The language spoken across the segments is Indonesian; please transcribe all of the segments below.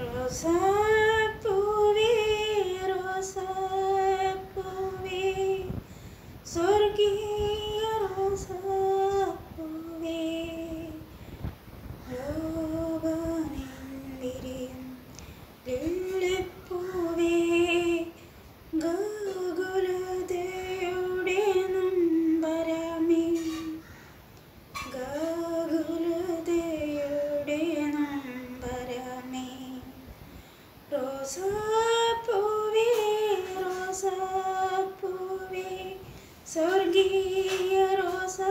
Rosapuvi, Rosapuvi, Sorgi. स्वर्गीय रोसा।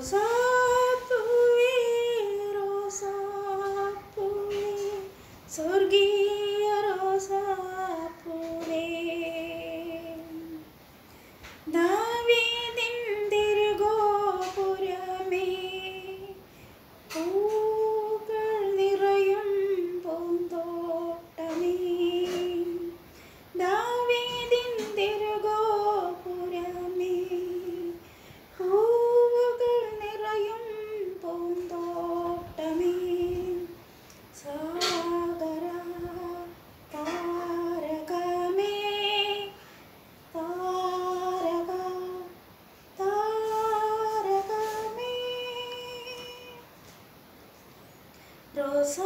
রোজা তুমি রোজা তুমি স্বর্গীয় রোজা দা Rosa,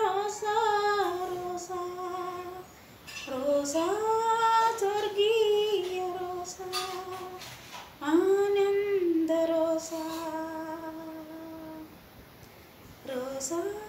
rosa, rosa, rosa torgilla rosa, ananda rosa, rosa.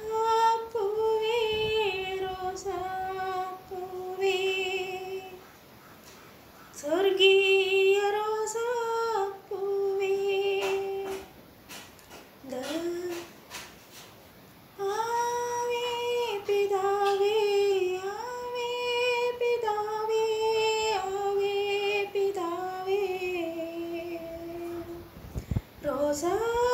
goes up.